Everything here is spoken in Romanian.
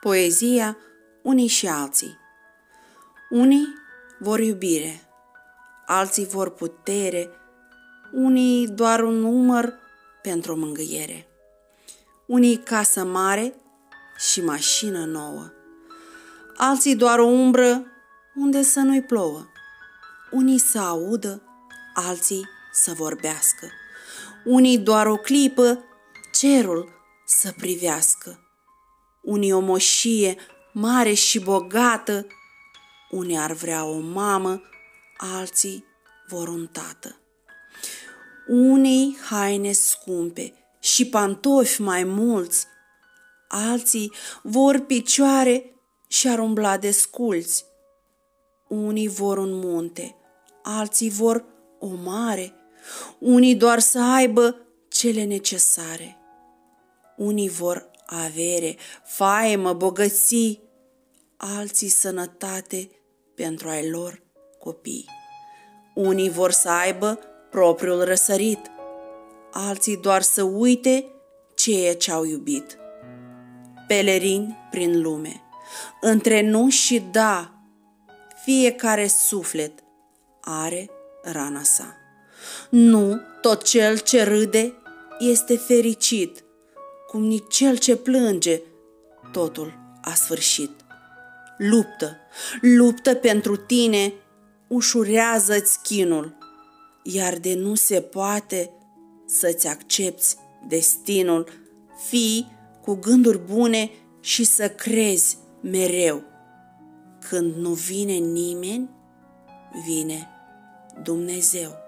Poezia unii și alții Unii vor iubire, alții vor putere, unii doar un număr pentru o mângâiere. Unii casă mare și mașină nouă, alții doar o umbră unde să nu-i plouă. Unii să audă, alții să vorbească, unii doar o clipă cerul să privească unii o moșie mare și bogată, unii ar vrea o mamă, alții vor un tată. Unii haine scumpe și pantofi mai mulți, alții vor picioare și ar umbla desculți. Unii vor un munte, alții vor o mare, unii doar să aibă cele necesare. Unii vor avere, faimă, bogății, alții sănătate pentru ai lor copii. Unii vor să aibă propriul răsărit, alții doar să uite ceea ce au iubit. Pelerini prin lume, între nu și da, fiecare suflet are rana sa. Nu tot cel ce râde este fericit – cum nici cel ce plânge, totul a sfârșit. Luptă, luptă pentru tine, ușurează-ți chinul, iar de nu se poate să-ți accepti destinul, fii cu gânduri bune și să crezi mereu. Când nu vine nimeni, vine Dumnezeu.